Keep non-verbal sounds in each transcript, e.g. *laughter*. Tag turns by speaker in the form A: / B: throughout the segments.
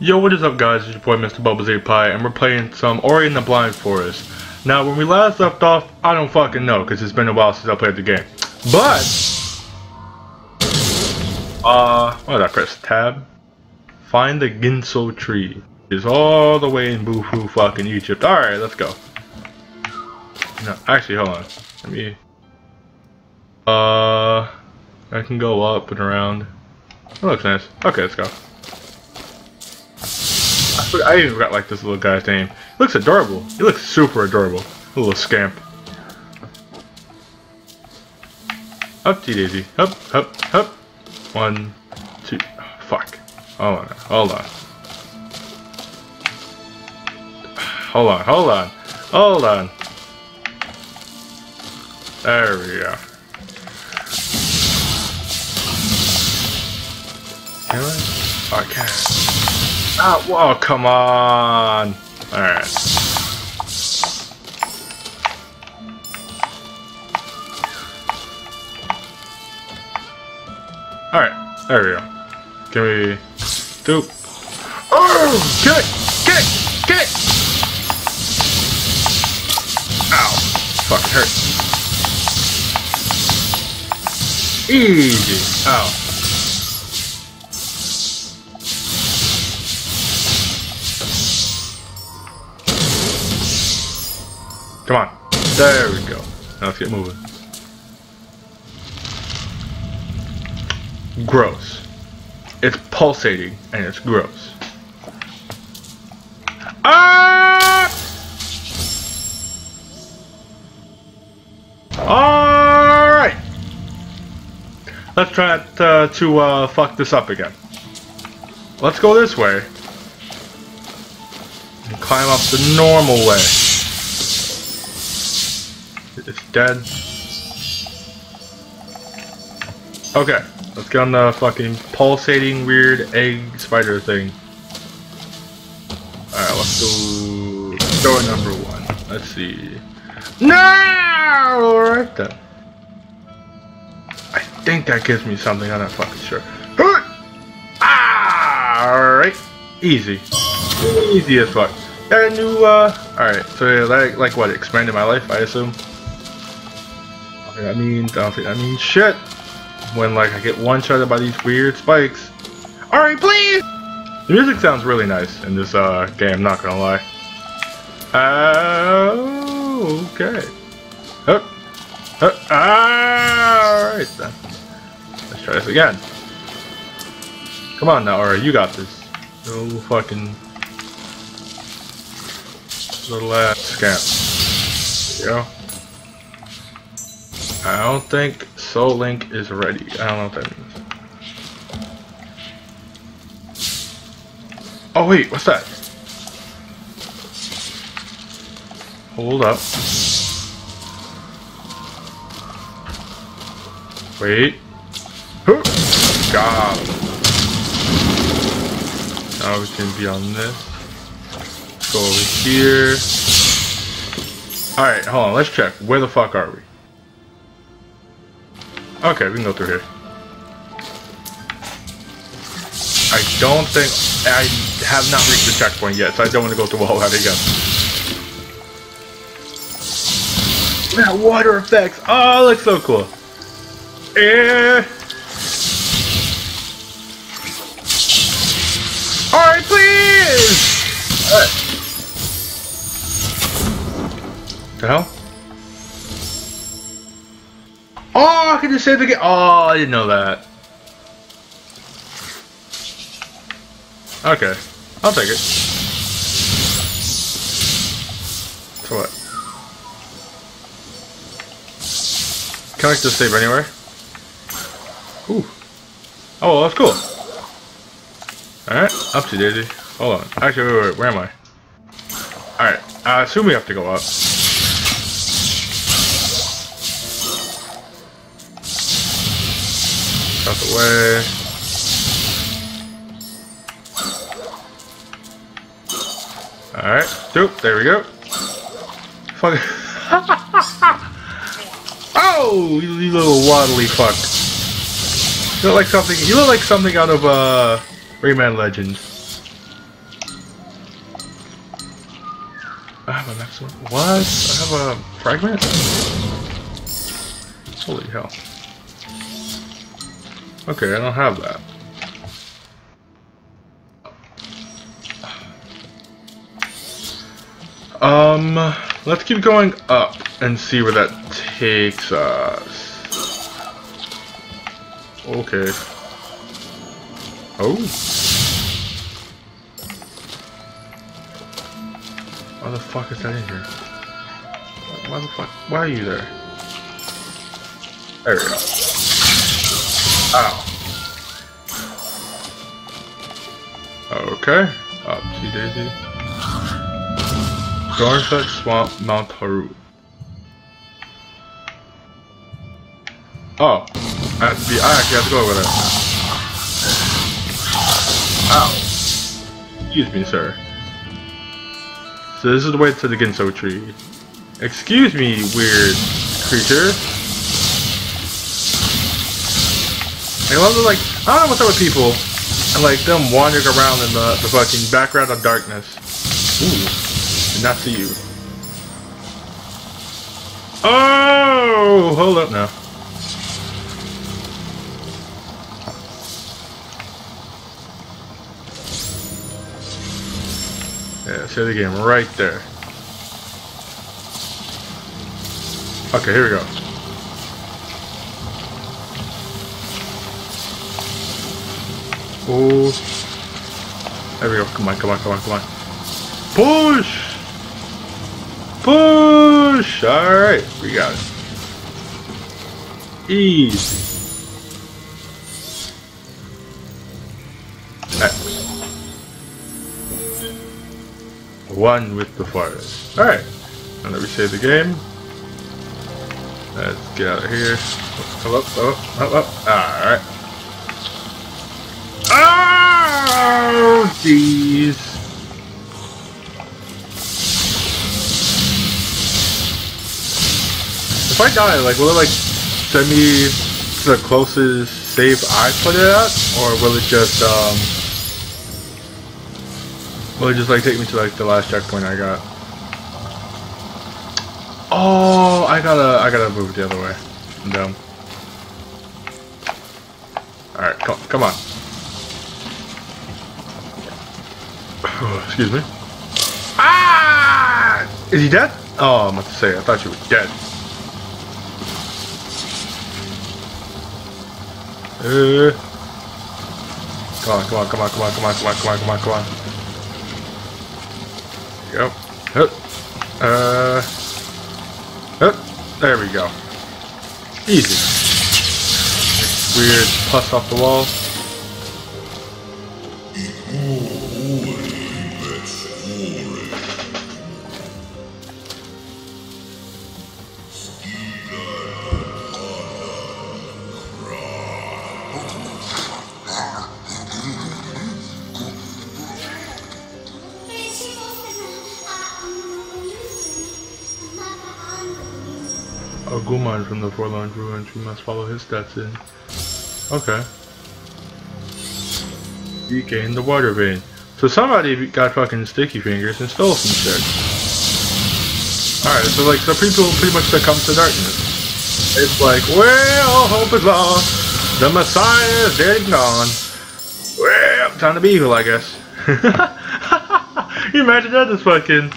A: Yo, what is up guys, it's your boy Mr. Bubbles 8 Pie, and we're playing some Ori and the Blind Forest. Now, when we last left off, I don't fucking know, because it's been a while since I played the game. But, uh, what did I press? Tab? Find the Ginso tree. It's all the way in Boo-Hoo fucking Egypt. Alright, let's go. No, actually, hold on. Let me, uh, I can go up and around. That looks nice. Okay, let's go. I even got like this little guy's name. He looks adorable. He looks super adorable. Little scamp. Up, T Daisy. Up, up, up. One, two. Fuck. Hold on. Hold on. Hold on. Hold on. Hold on. There we go. Can I? I can't. Ah, whoa, come on. Alright. Alright, there we go. Can we do Oh get it! Get it! Get it! Ow. Fuck, it hurts. Easy. Ow. Come on. There we go. Now let's get moving. Gross. It's pulsating and it's gross. Ah! Alright! Let's try uh, to uh, fuck this up again. Let's go this way. And climb up the normal way. It's dead. Okay, let's get on the fucking pulsating weird egg spider thing. Alright, let's go door number one. Let's see. No! Alright then. I think that gives me something, I'm not fucking sure. Ah! Alright. Easy. Easy as fuck. Got a new, uh, alright, so that, like what, expanded my life, I assume? I mean, I means shit. When like I get one shot by these weird spikes. Alright, please! The music sounds really nice in this uh, game, not gonna lie. Uh, okay. Oh. Oh. Alright then. Let's try this again. Come on now, Ori, you got this. No fucking little ass scamp. There you go. I don't think Soul Link is ready. I don't know what that means. Oh wait, what's that? Hold up. Wait. God. Now we can be on this. Go over here. Alright, hold on, let's check. Where the fuck are we? Okay, we can go through here. I don't think... I have not reached the checkpoint yet, so I don't want to go through all that again. That water effects! Oh, looks so cool. Eh. Alright, please! Alright. The hell? Can just save the game. Oh, I didn't know that. Okay. I'll take it. So what? Can I just save anywhere? Ooh. Oh, that's cool. Alright, up to Daisy. Hold on. Actually, wait, wait, wait. Where am I? Alright, I assume we have to go up. out the way. Alright, doop, there we go. Fuck. *laughs* oh, you, you, little waddly fuck. You look like something, you look like something out of, uh, Rayman Legends. I have a next one. What? I have a fragment? Holy hell. Okay, I don't have that. Um, let's keep going up and see where that takes us. Okay. Oh. Why the fuck is that in here? Why the fuck? Why are you there? There we go. Ow. Okay. Upsy daisy. Dornset Swamp Mount Horu. Oh. I have to be I actually have to go over there. Ow. Excuse me, sir. So this is the way to the Ginso tree. Excuse me, weird creature. I love the like I don't know what's up with people and like them wandering around in the, the fucking background of darkness. Ooh. Not to you. Oh, hold up now. Yeah, say the game right there. Okay, here we go. Oh, there we go. Come on, come on, come on, come on. Push! Push! Alright, we got it. Easy. One with the forest. Alright. Now let me save the game. Let's get out of here. Up, up, up, up, up. Alright. Jeez. If I die, like, will it, like, send me to the closest save I put it at? Or will it just, um... Will it just, like, take me to, like, the last checkpoint I got? Oh, I gotta, I gotta move the other way. I'm dumb. Alright, come, come on. Excuse me. Ah! Is he dead? Oh, I'm about to say, I thought you were dead. Uh, come on, come on, come on, come on, come on, come on, come on, come on, come on. Go. Hup. Uh. Hup. There we go. Easy. Weird pus off the wall. Gumon from the Forlorn Ruins. We must follow his steps in. Okay. He gained the water vein. So somebody got fucking sticky fingers and stole some shit. Alright, so like, so people pretty much succumb to darkness. It's like, well, hope is lost. The Messiah is dead and gone. Well, time to be evil, I guess. *laughs* you imagine that? This fucking...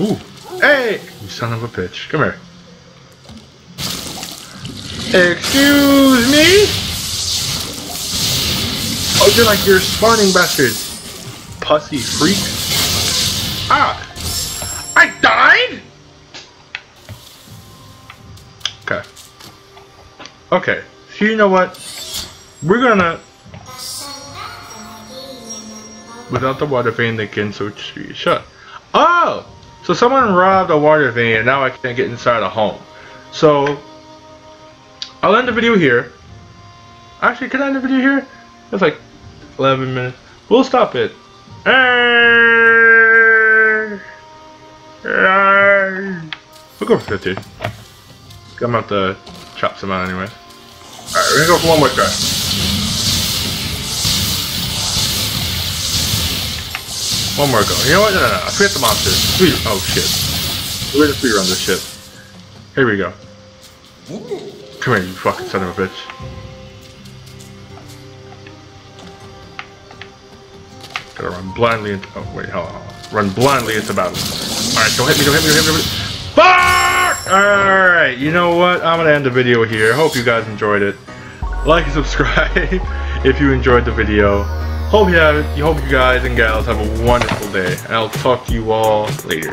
A: Ooh. Hey! You son of a bitch. Come here. Excuse me? Oh, you're like your spawning bastard. Pussy freak. Ah! I died? Okay. Okay. So you know what? We're gonna... Without the water vein, they can so shut. Oh! So someone robbed a water vein and now I can't get inside a home. So I'll end the video here. Actually, can I end the video here? It's like 11 minutes. We'll stop it. We'll go for 50. I'm about to chop some out anyway. Alright, we're gonna go for one more try. One more go. You know what? No, no, no. I forget the monsters. Speed. Oh shit. We're gonna speed run this shit. Here we go. Come here, you fucking son of a bitch. Gotta run blindly into. Oh wait, hold on. Run blindly into battle. All right, don't hit me! Don't hit me! Don't hit me! Fuck! All right, you know what? I'm gonna end the video here. Hope you guys enjoyed it. Like and subscribe *laughs* if you enjoyed the video. Hope you have. You hope you guys and gals have a wonderful day, and I'll talk to you all later.